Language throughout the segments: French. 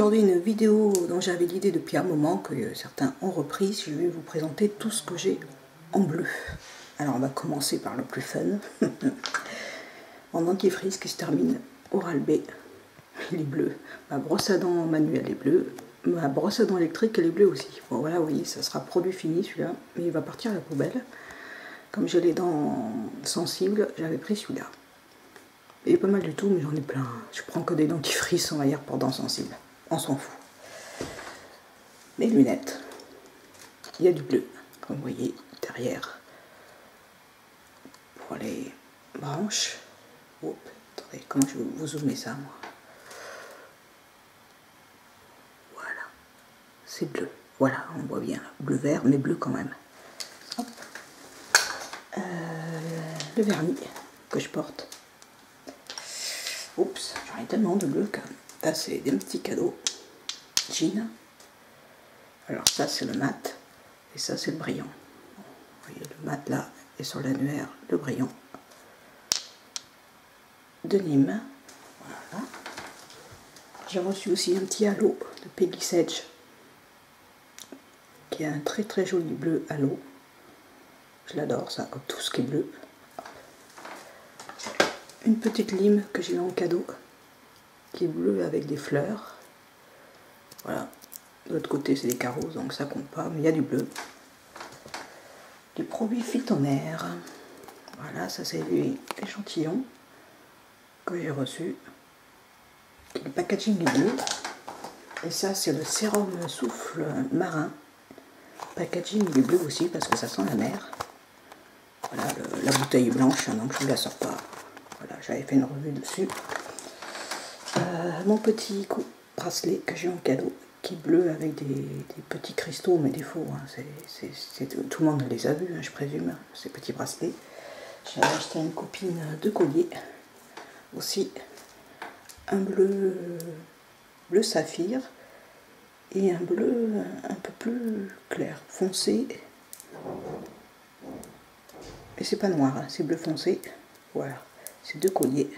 aujourd'hui une vidéo dont j'avais l'idée depuis un moment, que certains ont repris. Je vais vous présenter tout ce que j'ai en bleu. Alors on va commencer par le plus fun. Mon dentifrice qui se termine Oral B. Il est bleu. Ma brosse à dents manuelle est bleue. Ma brosse à dents électrique elle est bleue aussi. Bon voilà, vous voyez, ça sera produit fini celui-là. Mais il va partir à la poubelle. Comme j'ai les dents sensibles, j'avais pris celui-là. Il est pas mal du tout, mais j'en ai plein. Je prends que des dentifrices, on va dire, pour dents sensibles. On s'en fout. Mes lunettes. Il y a du bleu, comme vous voyez, derrière. Pour les branches. attendez, comment je vais vous zoomer ça, moi Voilà. C'est bleu. Voilà, on voit bien. Bleu-vert, mais bleu quand même. Euh, le vernis que je porte. Oups, j'en ai tellement de bleu que ça c'est des petits cadeaux. Alors ça c'est le mat et ça c'est le brillant. Vous voyez le mat là et sur l'annuaire le brillant. De Nîmes. Voilà. J'ai reçu aussi un petit halo de Peggy Sedge qui a un très très joli bleu halo. Je l'adore ça, comme tout ce qui est bleu une petite lime que j'ai en cadeau qui est bleue avec des fleurs voilà. De l'autre côté c'est des carreaux donc ça compte pas mais il y a du bleu. Des produits phytonaires voilà ça c'est l'échantillon que j'ai reçu le packaging est bleu. Et ça c'est le sérum souffle marin. Packaging il est bleu aussi parce que ça sent la mer. Voilà la bouteille est blanche hein, donc je ne la sors pas. Voilà, j'avais fait une revue dessus. Euh, mon petit bracelet que j'ai en cadeau, qui est bleu avec des, petits cristaux, mais des faux. Hein. tout le monde les a vus, hein, je présume, ces petits bracelets. J'avais acheté une copine de collier. Aussi, un bleu, bleu saphir et un bleu un peu plus clair, foncé. Et c'est pas noir, hein, c'est bleu foncé. Voilà ces deux colliers.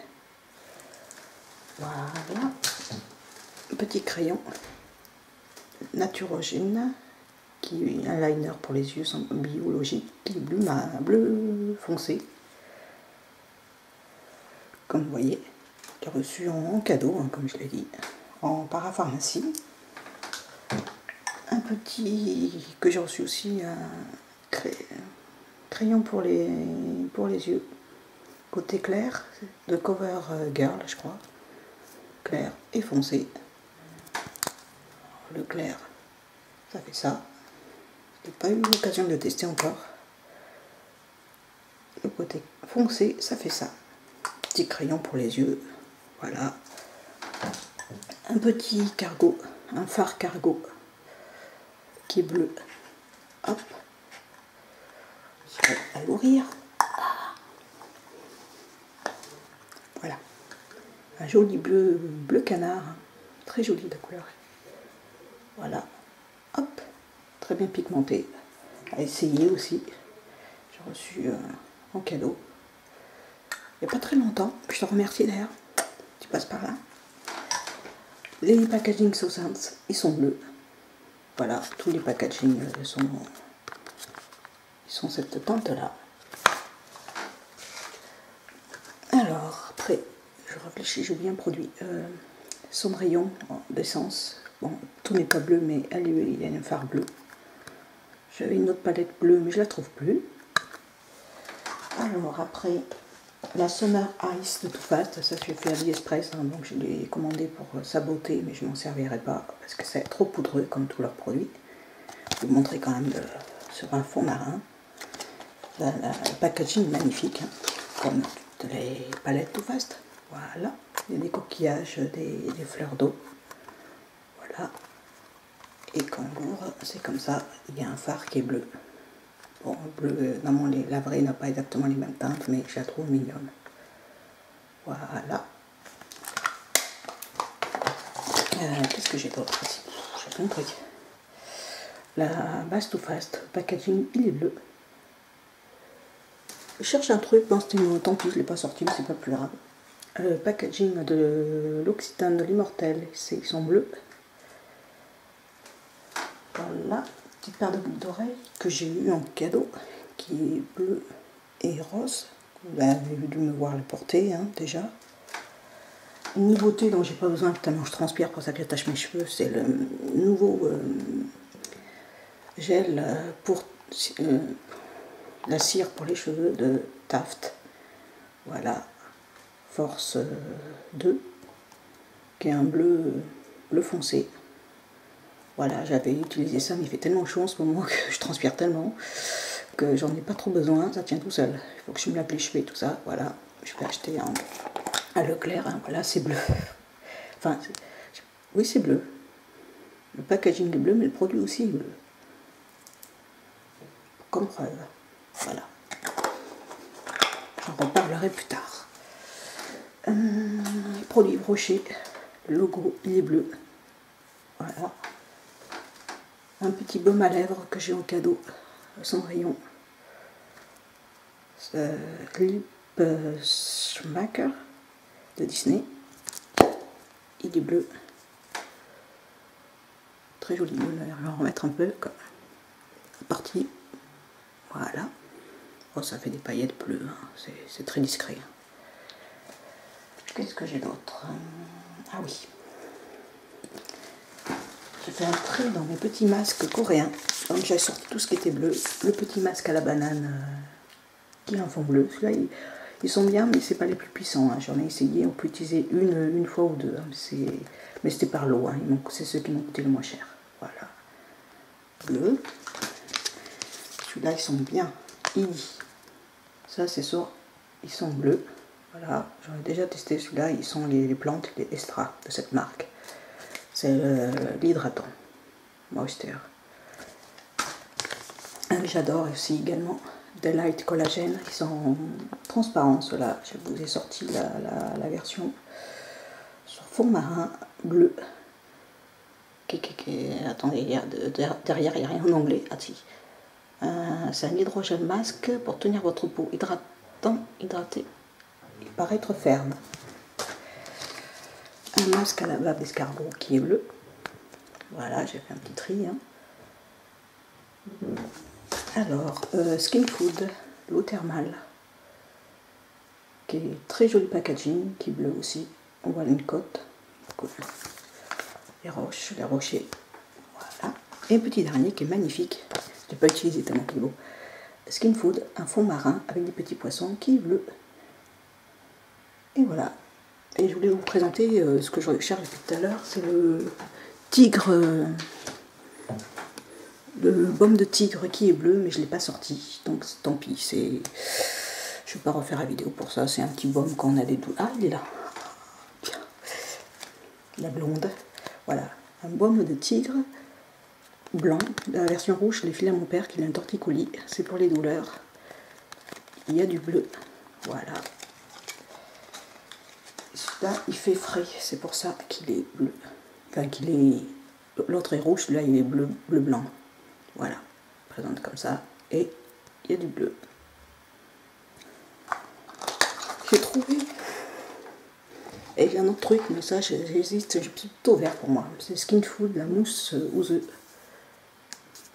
Voilà. Petit crayon naturogène qui est un liner pour les yeux biologique qui est bleu, bleu foncé. Comme vous voyez, j'ai reçu en, cadeau, hein, comme je l'ai dit, en parapharmacie. Un petit que j'ai reçu aussi un crayon pour les, pour les yeux Côté clair, de Cover euh, Girl, je crois. Clair et foncé. Clair, ça fait ça. Je n'ai pas eu l'occasion de le tester encore. Le côté foncé, ça fait ça. Petit crayon pour les yeux. Voilà. Un petit cargo, un phare cargo qui est bleu. Hop. Je vais alourdir. un joli bleu, bleu canard, très joli la couleur. Voilà, hop, très bien pigmenté, à essayer aussi. J'ai reçu euh, en cadeau. Il n'y a pas très longtemps, je te remercie d'ailleurs, tu passes par là. Les packaging Sosans, ils sont bleus. Voilà, tous les packaging euh, sont, ils sont cette teinte là. Alors, après, je réfléchis, j'ai bien produit. Euh, Cendrillon d'essence. Bon, tout n'est pas bleu, mais il y a une phare bleue. J'avais une autre palette bleue, mais je la trouve plus. Alors après, la Summer Ice de Too Fast, ça je fait AliExpress, hein, donc je l'ai commandé pour euh, sa beauté, mais je m'en servirai pas parce que c'est trop poudreux comme tous leurs produits. Je vais vous montrer quand même sur un fond marin. le packaging magnifique, hein, comme toutes les palettes Too Fast. Voilà, il y a des coquillages, des, fleurs d'eau. Et quand on ouvre, c'est comme ça, il y a un phare qui est bleu. Bon, bleu, non, la vraie n'a pas exactement les mêmes teintes, mais je la trouve mignonne. Voilà. Euh, qu'est-ce que j'ai d'autre ici? J'ai plein de trucs. La base to fast, packaging, il est bleu. Je cherche un truc, bon, tant pis, je ne l'ai pas sorti, mais c'est pas plus grave. Le packaging de l'Occitane de l'immortel, ils sont bleus. Voilà, petite paire de boucles d'oreilles que j'ai eu en cadeau, qui est bleu et rose. Vous avez dû me voir le porter hein, déjà. Une nouveauté dont j'ai pas besoin tellement je transpire pour ça que j'attache mes cheveux, c'est le nouveau euh, gel euh, pour euh, la cire pour les cheveux de Taft. Voilà, Force 2, qui est un bleu, bleu foncé. Voilà, j'avais utilisé ça, mais il fait tellement chaud en ce moment que je transpire tellement que j'en ai pas trop besoin, ça tient tout seul. Il faut que je me lave les cheveux et tout ça, voilà. Je vais acheter un, à Leclerc, hein, voilà, c'est bleu. Enfin, oui, c'est bleu. Le packaging est bleu, mais le produit aussi est bleu. Comme preuve. Voilà. J'en reparlerai plus tard. Euh, produit broché. Le logo, il est bleu. Voilà. Un petit baume à lèvres que j'ai en cadeau. Sans rayon. Euh, Lip Schmacker de Disney. Il est bleu. Très joli. On va en remettre un peu. Parti. Voilà. Oh, ça fait des paillettes bleues. Hein. C'est très discret. Qu'est-ce que j'ai d'autre? Ah oui. J'ai fait un tri dans mes petits masques coréens. Donc j'ai sorti tout ce qui était bleu. Le petit masque à la banane euh, qui est en fond bleu. Celui-là, ils sont bien, mais c'est pas les plus puissants. Hein. J'en ai essayé, on peut utiliser une, une fois ou deux. Hein. Mais c'était par l'eau, hein. c'est ceux qui m'ont coûté le moins cher. Voilà. Bleu. Celui-là, ils sont bien. Ça, c'est sûr, ils sont bleus. Voilà, j'en ai déjà testé celui-là. Ils sont les, plantes, les extras de cette marque. C'est l'hydratant. Moisture. J'adore aussi également Light Collagène, qui sont transparents ceux-là. Je vous ai sorti la, version sur fond marin bleu. attendez, derrière il n'y a rien en anglais. Ah, si. Euh, c'est un hydrogène masque pour tenir votre peau hydratant, hydraté et paraître ferme. Un masque à la bave d'escargot qui est bleu. Voilà, j'ai fait un petit tri. Hein. Alors, euh, Skin Food, l'eau thermale, qui est très joli packaging, qui est bleu aussi. On voit une côte, les roches, les rochers. Voilà. Et un petit dernier qui est magnifique. Je n'ai pas utilisé tellement qu'il est beau. Skin Food, un fond marin avec des petits poissons qui est bleu. Et voilà. Et je voulais vous présenter euh, ce que je cherche depuis tout à l'heure, c'est le tigre. Euh, le baume de tigre qui est bleu, mais je ne l'ai pas sorti, donc tant pis. C'est, je ne vais pas refaire la vidéo pour ça. C'est un petit baume quand on a des douleurs. Ah, il est là. La blonde. Voilà, un baume de tigre blanc. La version rouge, je l'ai filé à mon père qui a un torticolis. C'est pour les douleurs. Il y a du bleu. Voilà. Il fait frais. C'est pour ça qu'il est bleu. Enfin, qu'il est. L'autre est rouge, là il est bleu, bleu blanc. Voilà, présente comme ça. Et il y a du bleu. J'ai trouvé. Et il y a un autre truc, mais ça j'hésite, c'est plutôt vert pour moi. C'est Skin Food, la mousse aux œufs.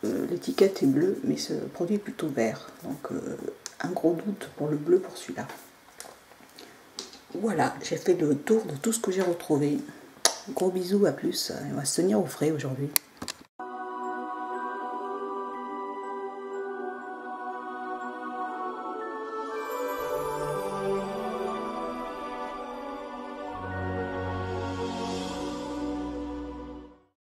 Euh, l'étiquette est bleue, mais ce produit est plutôt vert. Donc euh, un gros doute pour le bleu pour celui-là. Voilà, j'ai fait le tour de tout ce que j'ai retrouvé. Gros bisous, à plus. On va se tenir au frais aujourd'hui.